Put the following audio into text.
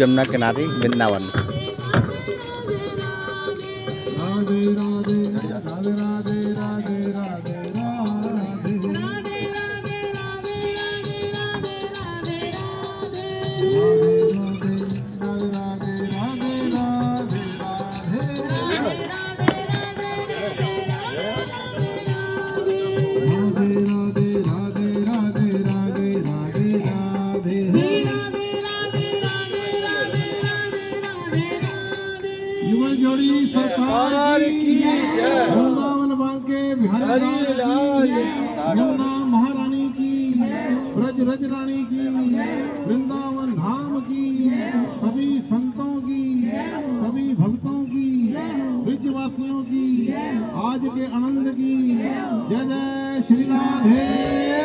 जमुना किनारे वृंदावन। राधे राधे। युवा जोड़ी सरकार की वृंदावन बांके बिहारी लाल यमुना महारानी की ब्रज रज रानी की वृंदावन धाम की सभी संतों की सभी भक्तों की ब्रिजवासियों की आज के आनंद की जय जय श्री राधे।